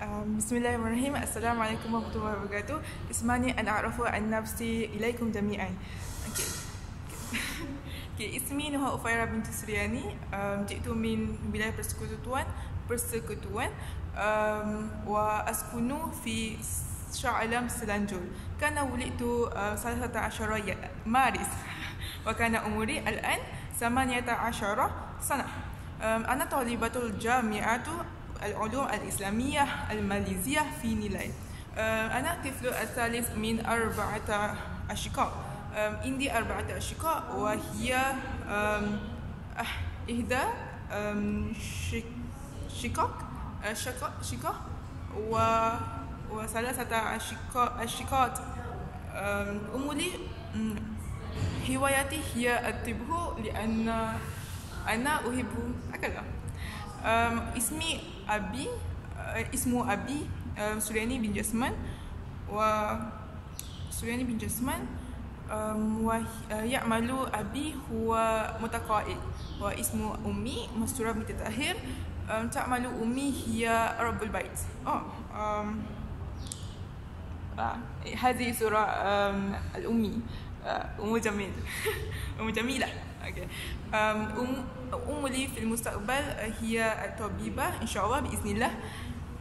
Um, Bismillahirrahmanirrahim. Assalamualaikum warahmatullahi wabarakatuh. Ismani an a'rafu an nafsi ilaikum jami'an. Okey. Okey, ismi Nuha Ufaira binti Suryani. Um, jitu min wilayah persekutuan, persekutuan. Um, wa askunu fi Sya'alam Selanjul. Kana wulitu uh, salah satu asyara ya, Maris. Wa kana umuri al-an samaniyata asyara sana. Um, ana talibatul jami'atu العلوم الإسلامية الماليزية في نيلاي. أنا طفل الثالث من أربعة أشقاء عندي أربعة أشقاء وهي إحدى شقق شقق و وثلاثة أشقاء أمولي هوايتي هي الطب لأن أنا أحب أكلها um, ismi Abi uh, ismu Abi uh, Suryani bin Jasman wa Suryani bin Jasman um, wa uh, ya'malu Abi huwa mutaqaid wa ismu Ummi Mastura binti Tahir um, ta'malu Ummi hiya Rabbul Bait oh um, هذه سورة الأمي Ah, uh, Umur Jamil. Umur Jamil lah. Okay. um, um, Umuli fil mustaqbal uh, Hiya atau biba InsyaAllah biiznillah.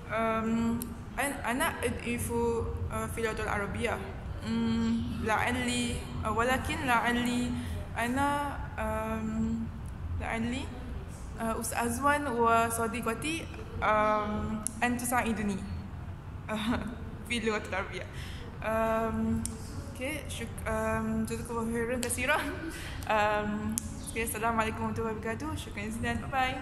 Um, an, Anak adifu uh, Filatul Arabiya um, La'anli uh, Walakin la'anli Ana um, La'anli uh, Ustazwan wa sadiqati um, Antusa'iduni uh, Filatul Arabiya um, Okay, syuk, um, jazakum khairan kasirah. Um, okay, assalamualaikum warahmatullahi wabarakatuh. Syukran izin dan bye-bye.